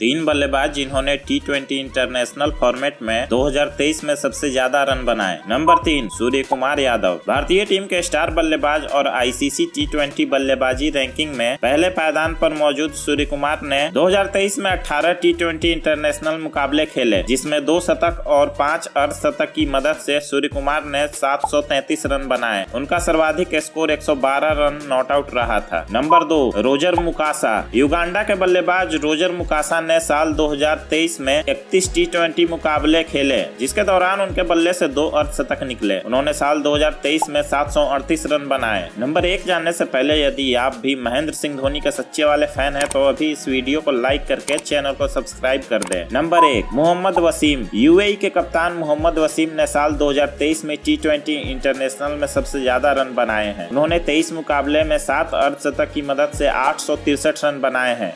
तीन बल्लेबाज जिन्होंने टी ट्वेंटी इंटरनेशनल फॉर्मेट में 2023 में सबसे ज़्यादा रन बनाए। नंबर तीन सूर्य कुमार यादव। भारतीय टीम के स्टार बल्लेबाज और आईसीसी टी ट्वेंटी बल्लेबाजी रैंकिंग में पहले पायदान पर मौजूद सूर्य कुमार ने 2023 में 18 टी ट्वेंटी इंटरनेशनल मुकाबले खेले, जिसमें दो शतक और पाँच अर्धशतक की मदद से सूर्य कुमार ने सात रन बनाए। उनका सर्वाधिक स्कोर एक सौ बारह रन नॉट आउट रहा था। नंबर दो, रोजर मुकासा। युगांडा के बल्लेबाज रोजर मुकासा ने साल 2023 में इकतीस टी ट्वेंटी मुकाबले खेले, जिसके दौरान उनके बल्ले से दो अर्धशतक निकले। उन्होंने साल 2023 में सात सौ अड़तीस रन बनाए। नंबर एक जानने से पहले यदि आप भी महेंद्र सिंह धोनी के सच्चे वाले फ़ैन है तो अभी इस वीडियो को लाइक करके चैनल को सब्सक्राइब कर दे। नंबर एक, मोहम्मद वसीम यूएई के कप्तान मोहम्मद वसीम ने साल 2023 में टी इंटरनेशनल में सबसे ज़्यादा रन बनाए हैं। उन्होंने तेईस मुकाबले में सात अर्धशतक की मदद से आठ रन बनाए हैं।